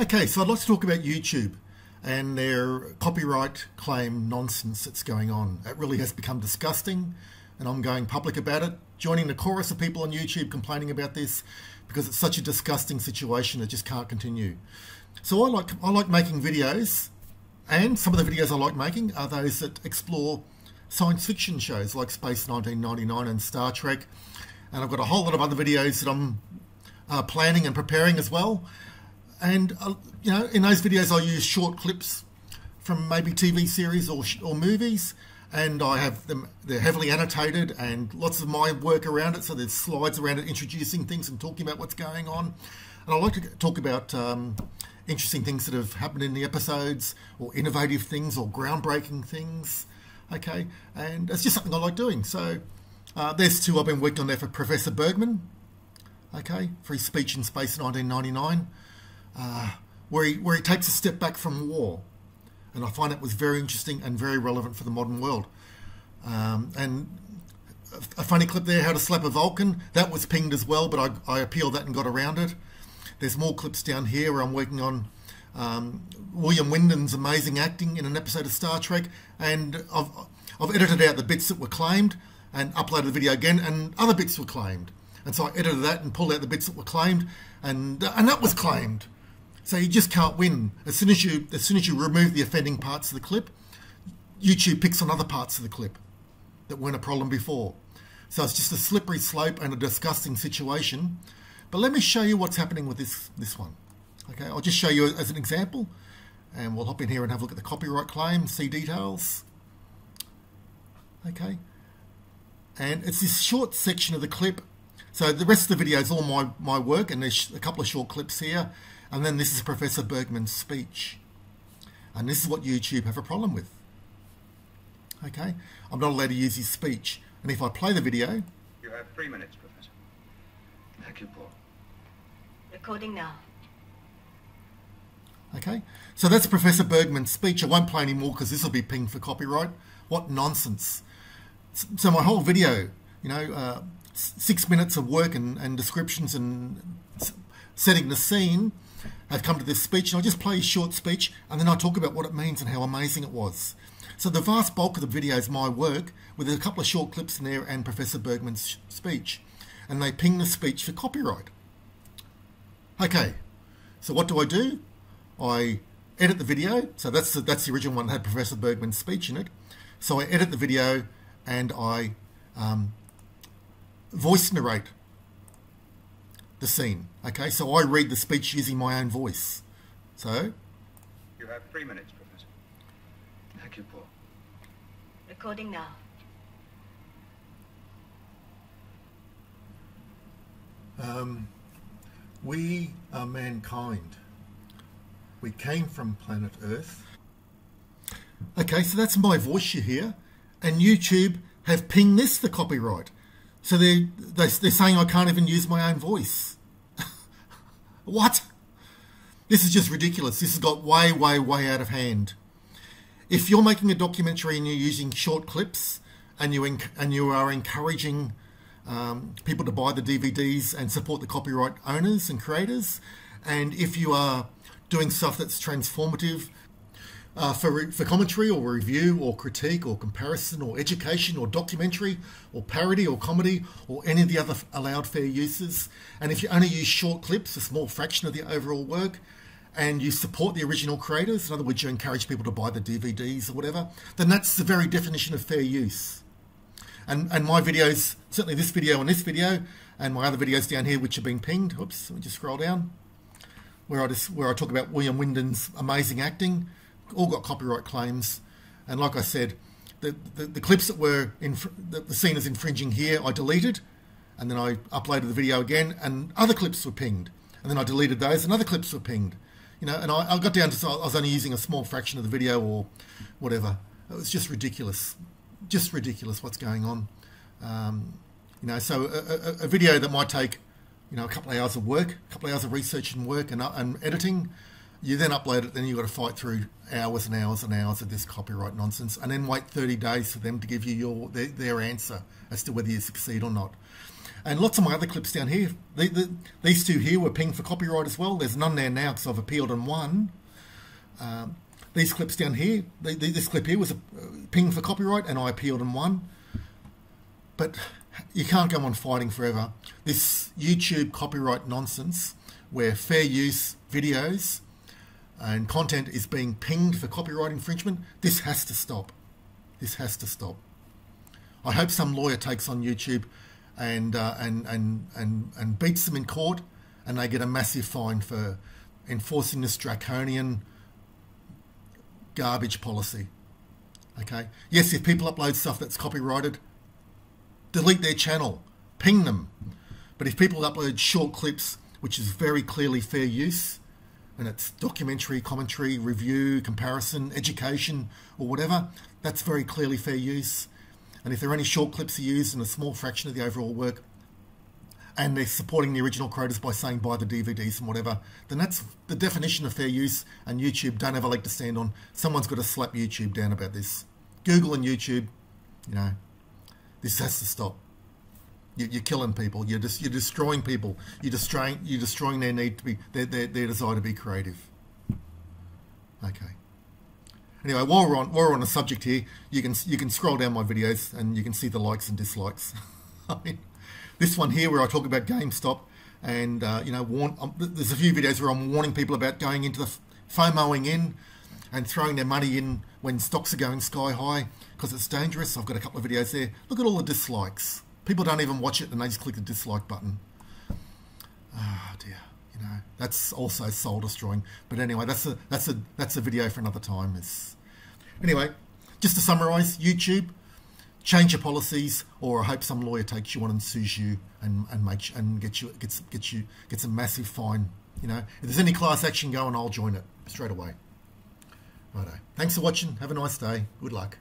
Okay, so I'd like to talk about YouTube and their copyright claim nonsense that's going on. It really has become disgusting, and I'm going public about it, joining the chorus of people on YouTube complaining about this because it's such a disgusting situation that just can't continue. So I like I like making videos, and some of the videos I like making are those that explore science fiction shows like Space 1999 and Star Trek, and I've got a whole lot of other videos that I'm uh, planning and preparing as well. And uh, you know, in those videos, I use short clips from maybe TV series or, or movies, and I have them. They're heavily annotated and lots of my work around it. So there's slides around it, introducing things and talking about what's going on. And I like to talk about um, interesting things that have happened in the episodes, or innovative things, or groundbreaking things. Okay, and it's just something I like doing. So uh, there's two I've been working on there for Professor Bergman. Okay, for his speech in Space 1999 uh, where, he, where he takes a step back from war. And I find that was very interesting and very relevant for the modern world. Um, and a funny clip there, how to slap a Vulcan, that was pinged as well, but I, I appealed that and got around it. There's more clips down here where I'm working on um, William Windom's amazing acting in an episode of Star Trek, and I've, I've edited out the bits that were claimed and uploaded the video again, and other bits were claimed. And so I edited that and pulled out the bits that were claimed, and, and that was claimed. So you just can't win. As soon as you as soon as you remove the offending parts of the clip, YouTube picks on other parts of the clip that weren't a problem before. So it's just a slippery slope and a disgusting situation. But let me show you what's happening with this this one. Okay, I'll just show you as an example, and we'll hop in here and have a look at the copyright claim, see details. Okay, and it's this short section of the clip. So the rest of the video is all my, my work, and there's a couple of short clips here. And then this is Professor Bergman's speech. And this is what YouTube have a problem with. Okay? I'm not allowed to use his speech. And if I play the video... You have three minutes, Professor. Thank you, Paul. Recording now. Okay? So that's Professor Bergman's speech. I won't play anymore because this will be pinged for copyright. What nonsense. So my whole video, you know, uh, six minutes of work and, and descriptions and setting the scene I've come to this speech and I just play a short speech and then I talk about what it means and how amazing it was. So the vast bulk of the video is my work with a couple of short clips in there and Professor Bergman's speech. And they ping the speech for copyright. Okay, so what do I do? I edit the video. So that's the, that's the original one that had Professor Bergman's speech in it. So I edit the video and I um, voice narrate the scene. Okay, so I read the speech using my own voice. So. You have three minutes, Professor. Thank you, Paul. Recording now. Um, we are mankind. We came from planet Earth. Okay, so that's my voice you hear. And YouTube have pinged this for copyright. So they, they, they're saying I can't even use my own voice. what? This is just ridiculous. This has got way, way, way out of hand. If you're making a documentary and you're using short clips and you, and you are encouraging um, people to buy the DVDs and support the copyright owners and creators, and if you are doing stuff that's transformative uh, for, for commentary or review or critique or comparison or education or documentary or parody or comedy or any of the other allowed fair uses. And if you only use short clips, a small fraction of the overall work, and you support the original creators, in other words, you encourage people to buy the DVDs or whatever, then that's the very definition of fair use. And, and my videos, certainly this video and this video, and my other videos down here which have been pinged, oops, let me just scroll down, where I, just, where I talk about William Windom's amazing acting, all got copyright claims. And like I said, the, the, the clips that were in the, the scene is infringing here, I deleted, and then I uploaded the video again, and other clips were pinged, and then I deleted those, and other clips were pinged. You know, and I, I got down to I was only using a small fraction of the video or whatever. It was just ridiculous, just ridiculous what's going on. Um, you know, so a, a, a, video that might take, you know, a couple of hours of work, a couple of hours of research and work and, and editing, You then upload it, then you've got to fight through hours and hours and hours of this copyright nonsense, and then wait 30 days for them to give you your their, their answer as to whether you succeed or not. And lots of my other clips down here, the, the, these two here were pinged for copyright as well. There's none there now because I've appealed on one. Um, these clips down here, the, this clip here was a, uh, pinged for copyright and I appealed on one. But you can't go on fighting forever. This YouTube copyright nonsense where fair use videos and content is being pinged for copyright infringement, this has to stop. This has to stop. I hope some lawyer takes on YouTube and, uh, and, and, and, and beats them in court and they get a massive fine for enforcing this draconian garbage policy. Okay. Yes, if people upload stuff that's copyrighted, delete their channel, ping them. But if people upload short clips, which is very clearly fair use, and it's documentary, commentary, review, comparison, education, or whatever, that's very clearly fair use. And if there are any short clips are used in a small fraction of the overall work, and they're supporting the original creators by saying buy the DVDs and whatever, then that's the definition of fair use, and YouTube don't have a leg to stand on. Someone's got to slap YouTube down about this. Google and YouTube, you know, this has to stop. You're killing people. You're just you're destroying people. You're destroying you're destroying their need to be their, their, their desire to be creative. Okay. Anyway, while we're on while we're on the subject here, you can you can scroll down my videos and you can see the likes and dislikes. I mean, this one here where I talk about GameStop and uh, you know warn. Um, there's a few videos where I'm warning people about going into the FOMOing in and throwing their money in when stocks are going sky high because it's dangerous. I've got a couple of videos there. Look at all the dislikes. People don't even watch it and they just click the dislike button. Ah, oh, dear. You know, that's also soul destroying. But anyway, that's a that's a that's a video for another time. It's anyway, just to summarise, YouTube, change your policies, or I hope some lawyer takes you on and sues you and and makes and gets you gets gets you gets a massive fine. You know, if there's any class action going, I'll join it straight away. Righto. Thanks for watching. Have a nice day. Good luck.